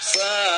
Fuck.